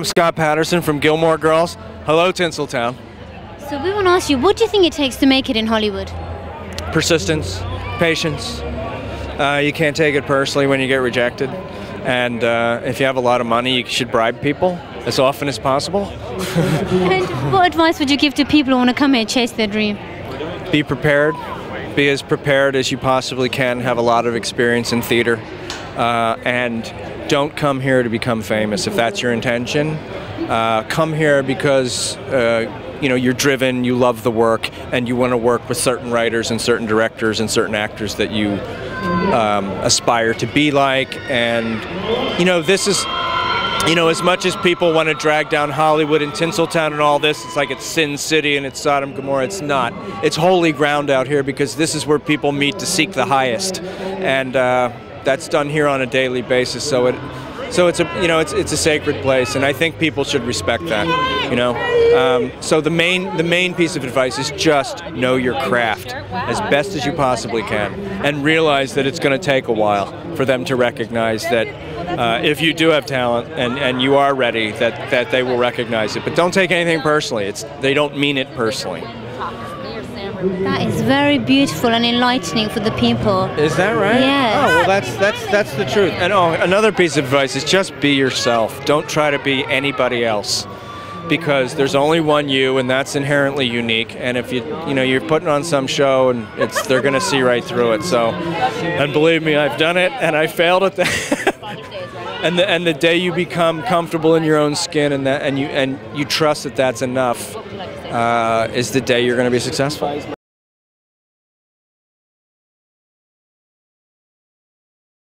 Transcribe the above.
I'm Scott Patterson from Gilmore Girls. Hello, Tinseltown. So we want to ask you, what do you think it takes to make it in Hollywood? Persistence, patience. Uh, you can't take it personally when you get rejected. And uh, if you have a lot of money, you should bribe people as often as possible. and what advice would you give to people who want to come here and chase their dream? Be prepared. Be as prepared as you possibly can. Have a lot of experience in theater. Uh, and don't come here to become famous. If that's your intention, uh, come here because uh, you know you're driven, you love the work, and you want to work with certain writers and certain directors and certain actors that you um, aspire to be like. And you know this is you know, as much as people want to drag down Hollywood and Tinseltown and all this, it's like it's Sin City and it's Sodom and Gomorrah. It's not. It's holy ground out here because this is where people meet to seek the highest, and uh, that's done here on a daily basis. So it, so it's a you know it's it's a sacred place, and I think people should respect that. You know, um, so the main the main piece of advice is just know your craft as best as you possibly can, and realize that it's going to take a while for them to recognize that uh, if you do have talent and, and you are ready, that, that they will recognize it. But don't take anything personally. It's they don't mean it personally. That is very beautiful and enlightening for the people. Is that right? Yes. Oh well, that's that's that's the truth. And oh, another piece of advice is just be yourself. Don't try to be anybody else. Because there's only one you, and that's inherently unique. And if you, you know, you're putting on some show, and it's they're gonna see right through it. So, and believe me, I've done it, and I failed at that. and the and the day you become comfortable in your own skin and that and you and you trust that that's enough uh, is the day you're going to be successful.